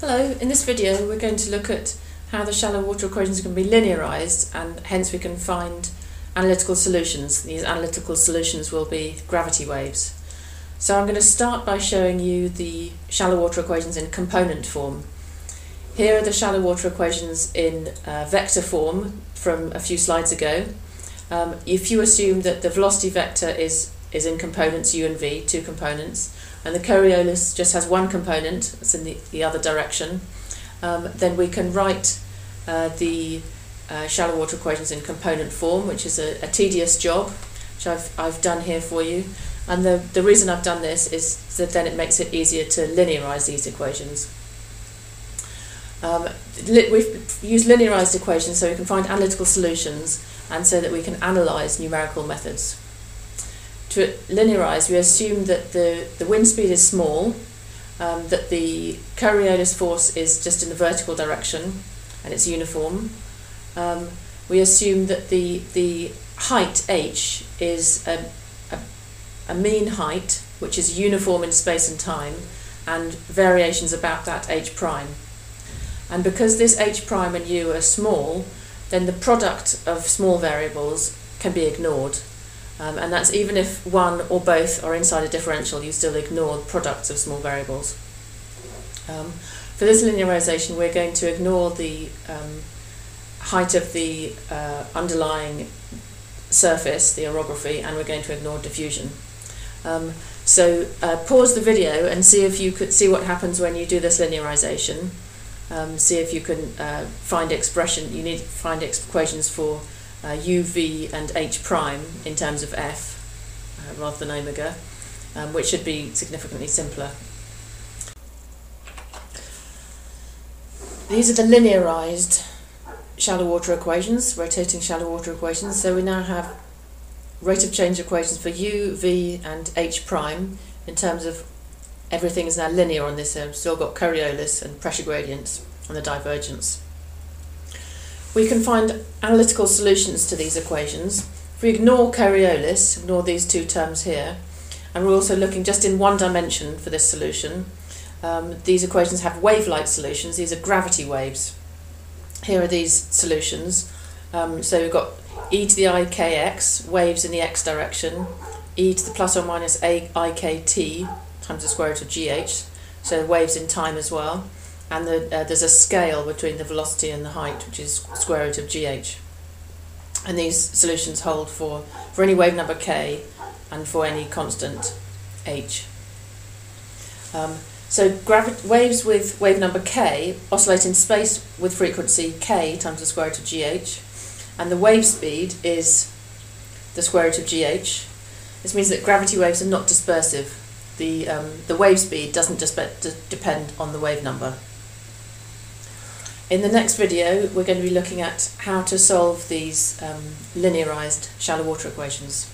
Hello, in this video we're going to look at how the shallow water equations can be linearized and hence we can find analytical solutions. These analytical solutions will be gravity waves. So I'm going to start by showing you the shallow water equations in component form. Here are the shallow water equations in uh, vector form from a few slides ago. Um, if you assume that the velocity vector is, is in components u and v, two components, and the Coriolis just has one component, it's in the, the other direction, um, then we can write uh, the uh, shallow water equations in component form, which is a, a, tedious job, which I've, I've done here for you. And the, the reason I've done this is that then it makes it easier to linearize these equations. Um, li we've used linearized equations so we can find analytical solutions and so that we can analyse numerical methods to linearize, we assume that the, the wind speed is small, um, that the Coriolis force is just in the vertical direction and it's uniform. Um, we assume that the, the height h is a, a, a mean height which is uniform in space and time and variations about that h prime. And because this h prime and u are small, then the product of small variables can be ignored. Um, and that's even if one or both are inside a differential, you still ignore products of small variables. Um, for this linearization, we're going to ignore the um, height of the uh, underlying surface, the orography, and we're going to ignore diffusion. Um, so uh, pause the video and see if you could see what happens when you do this linearization. Um, see if you can uh, find expression. You need to find equations for uh, uv and h prime in terms of f uh, rather than omega, um, which should be significantly simpler. These are the linearized shallow water equations, rotating shallow water equations. So we now have rate of change equations for u, v and h prime in terms of everything is now linear on this. so We've still got Coriolis and pressure gradients and the divergence. We can find analytical solutions to these equations. If we ignore Coriolis, ignore these two terms here, and we're also looking just in one dimension for this solution, um, these equations have wave-like solutions. These are gravity waves. Here are these solutions. Um, so we've got e to the ikx, waves in the x direction, e to the plus or minus a ikt times the square root of gh, so waves in time as well and the, uh, there's a scale between the velocity and the height, which is square root of gh. And these solutions hold for, for any wave number k and for any constant h. Um, so waves with wave number k oscillate in space with frequency k times the square root of gh, and the wave speed is the square root of gh. This means that gravity waves are not dispersive. The, um, the wave speed doesn't depend on the wave number. In the next video, we're going to be looking at how to solve these um, linearized shallow water equations.